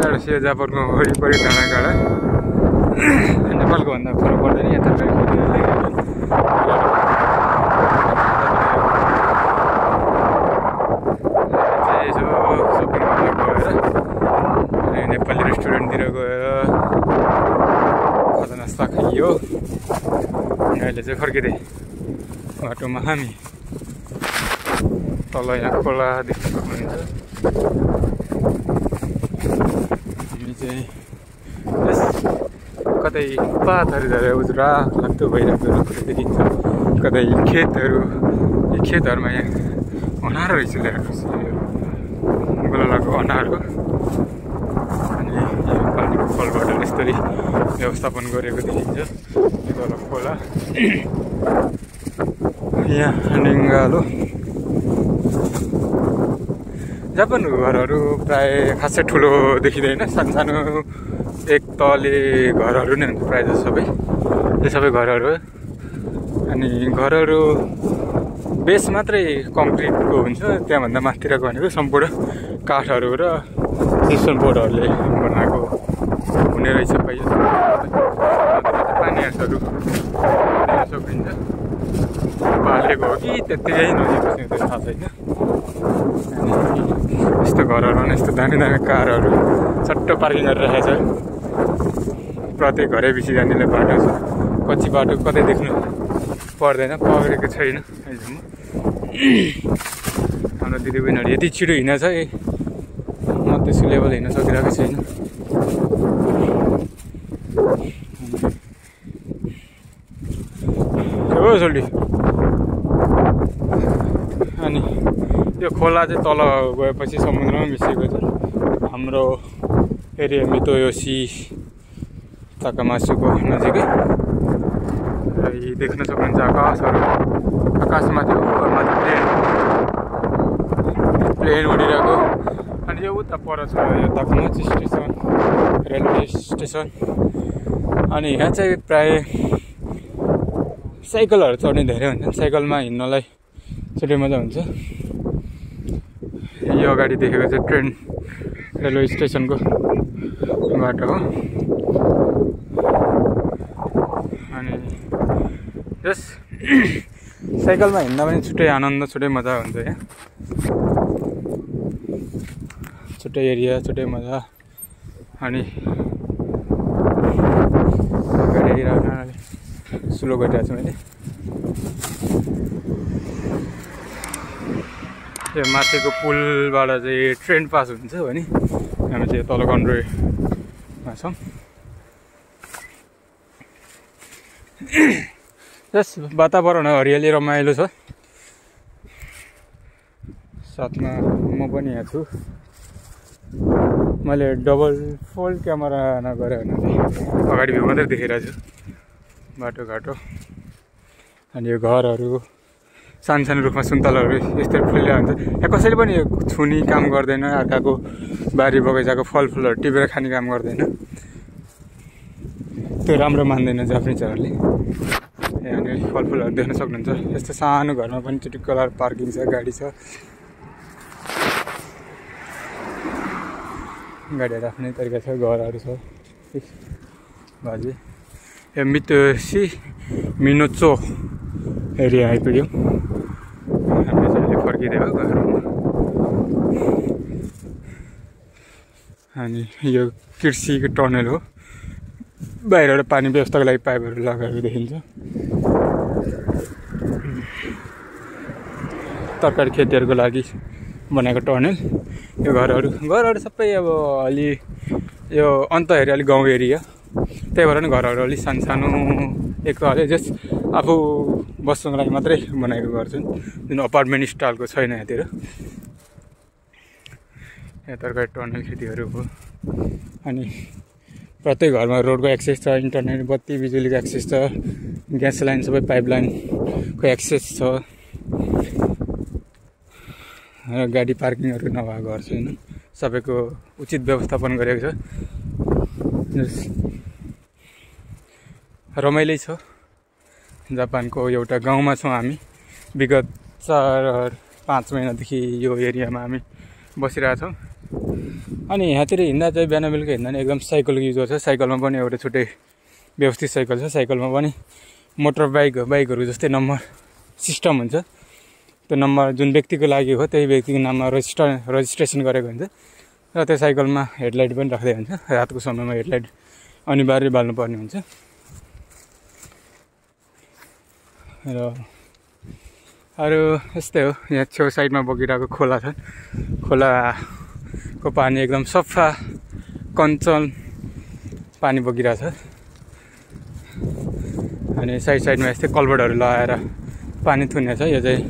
यो जापानको वरिपरि डाँडाकाँडा नेपालको भन्दा फरक पर्दैन यहाँ तपाईँको यसो सपिङ गएर अनि नेपाली रेस्टुरेन्टतिर गएर खाजा नास्ता खाइयो अहिले चाहिँ फर्किँदै बाटोमा हामी तल यहाँ खोला देख्न सक्नुहुन्छ चाहिँ कतै पातहरू झरेर उज्रा लाग्दो भइरहेको रुखहरू देखिन्छ कतै खेतहरू यी खेतहरूमा यहाँ अनारो रहेछ ल्याएको गोलाको अनारो अनि यो पानीको फलबाट यसरी व्यवस्थापन गरेको देखिन्छ। तल खोला। यहाँ निङ्गालो। जापानको घरहरू प्राय खासै ठुलो देखिँदैन। सानो सानो एक तले घरहरू नै हुन्छ प्रायः जस्तो सबै। यो सबै घरहरू अनि घरहरू बेस मात्रै कङ्क्रिटको हुन्छ। त्यहाँभन्दा माथितिरको भनेको सम्पूर्ण काठहरू र सिस्टम बोर्डहरूले बनाएको हुने रहेछ पहिला पानी हासहरू दिन सकिन्छ पालेको हो कि त्यत्तिकै नजिक थाहा छैन। यस्तो घरहरू यस्तो दामी दामी कारहरू चट्ट पार्किङ गरेर राखेको छ प्रत्येक घरै पछि जानेले बाटो छ कच्ची बाटो कतै देख्नु पर्दैन पक्रेको छैन अहिलेसम्म हाम्रो दिदीबहिनीहरू यति छिटो हिँडेछ है म त्यसको लेभल हिँड्न सकिरहेको छैन हो सोल्टी अनि यो खोला चाहिँ तल गएपछि समुद्रमा मिसिएको छ। हाम्रो एरिया मितोयोसी ताकामासुको नजिकै। यी देख्न सक्नुहुन्छ आकाशहरू। आकाशमाथि माथि प्लेन। प्लेन उडिरहेको। अनि यो उता पर छ यो ताकामाची स्टेसन रेलवे स्टेसन। अनि यहाँ चाहिँ प्राय साइकलहरू चढ्ने धेरै हुन्छन् साइकलमा हिँड्नलाई छुट्टै मजा हुन्छ। यो अगाडि देखेको चाहिँ ट्रेन रेलवे स्टेसनको बाटो हो। अनि यस साइकलमा हिँड्दा पनि छुट्टै आनन्द छुट्टै मजा हुन्छ यहाँ छुट्टै एरिया छुट्टै मजा। अनि गाडी स्लो गरिरहेको छु मैले। त्यो माथिको पुलबाट चाहिँ ट्रेन पास हुन्छ भने हामी चाहिँ तल कन्ड्रोमा छौँ। यस वातावरण हरियाली रमाइलो छ। साथमा म पनि यहाँ छु। मैले डबल फोल्ड क्यामेरा नगरे भने अगाडि भ्यू मात्रै देखिरहेको छु बाटोघाटो। अनि यो घरहरू। सानो सानो रुखमा सुन्तलाहरू यस्तरी फुलिरहेको हुन्छ यहाँ कसैले पनि छुने काम गर्दैन अर्काको बारी बगैँचाको फलफुलहरू टिपेर खाने काम गर्दैन। त्यो राम्रो मान्दैन जापानिजहरूले यहाँनिर फलफुलहरू देख्न सक्नुहुन्छ। यस्तो सानो घरमा पनि चुटिक कलर पार्किङ छ गाडी छ। गाडीहरू आफ्नै तरिका छ घरहरू छ। बाजे। यो मितोसी मिनोचो एरिया आइपुग्यौँ। हो घरमा अनि यो कृषिको टनल हो बाहिरबाट पानी व्यवस्थाको लागि पाइपहरू लगाएको देखिन्छ तरकारी खेतीहरूको लागि बनाएको टनल यो घरहरू घरहरू सबै अब अलि यो अन्त हेऱ्यो अलिक गाउँ एरिया त्यही भएर नि घरहरू अलिक सानो सानो एक अलि जस्ट आफू बस्नुको लागि मात्रै बनाएको घर जुन अपार्टमेन्ट स्टाइलको छैन यहाँतिर। यहाँ तरकारी टनल खेतीहरू हो अनि प्रत्येक घरमा रोडको एक्सेस छ इन्टरनेट बत्ती बिजुलीको एक्सेस छ ग्यास लाइन सबै पाइप लाइनको एक्सेस छ। र गाडी पार्किङहरू नभएको घर छैन सबैको उचित व्यवस्थापन गरेको छ। रमाइलो छ। जापानको एउटा गाउँमा छौँ हामी। विगत चार पाँच महिनादेखि यो एरियामा हामी बसिरहेछौँ। अनि यहाँतिर हिँड्दा चाहिँ बिहान बेलुका हिँड्दा नि एकदम साइकल युज गर्छ साइकलमा पनि एउटा छुट्टै व्यवस्थित साइकल छ। साइकलमा पनि मोटर बाइक बाइकहरू जस्तै नम्बर सिस्टम हुन्छ। त्यो नम्बर जुन व्यक्तिको लागि हो त्यही व्यक्तिको नाममा रजिस्टर रजिस्ट्रेसन गरेको हुन्छ। र त्यो साइकलमा हेडलाइट पनि राख्दै हुन्छ। रातको समयमा हेडलाइट अनिवार्य बाल्नुपर्ने हुन्छ। र अरू यस्तै हो। यहाँ छेउ साइडमा बगिरहेको खोला छ। खोलाको पानी एकदम सफा कञ्चन पानी बगिरहेछ। अनि साइड साइडमा यस्तै कलबर्डहरू लगाएर पानी थुन्ने छ। यो चाहिँ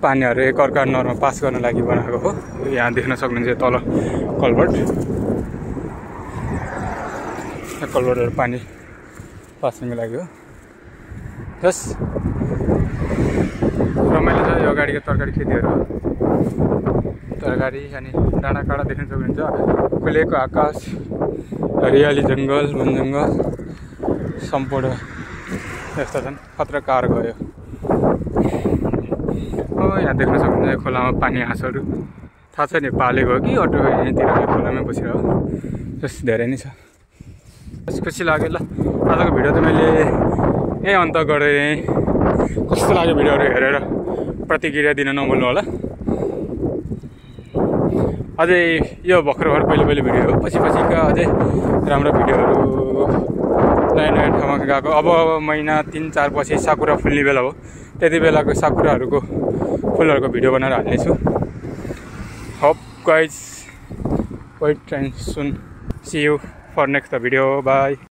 पानीहरू एकअर्का नरमा पास गर्न लागि बनाएको हो। यहाँ देख्न सक्नुहुन्छ तल कलबर्ट कलबर्टहरू पानी पास गर्नको लागि हो। जस रमाइलो छ यो अगाडिको तरकारी खेतीहरू तरकारी अनि डाँडा काँडा देख्न सक्नुहुन्छ। खुलेको आकाश हरियाली जङ्गल वन जङ्गल सम्पूर्ण यस्ता छन् खतरा कार गयो। हो यहाँ देख्न सक्नुहुन्छ खोलामा पानी हाँसहरू। थाहा छ नि पालेको हो कि अटो यहीँतिर खोलामै बसेर हो। जस धेरै नै छ। खुसी लाग्यो ल। आजको भिडियो त मैले यहीँ अन्त गरेँ कस्तो लाग्यो भिडियोहरू हेरेर? प्रतिक्रिया दिन नभुल्नु होला। अझै यो भर्खर भर्खर पहिले पहिले भिडियो हो पछि पछिका अझै राम्रो भिडियोहरू नयाँ नयाँ ठाउँमा गएको। अब महिना तिन चार पछि साकुरा फुल्ने बेला हो। त्यति बेलाको साकुराहरूको फुलहरूको भिडियो बनाएर हाल्नेछु। Hope guys wait and soon see you for next the video bye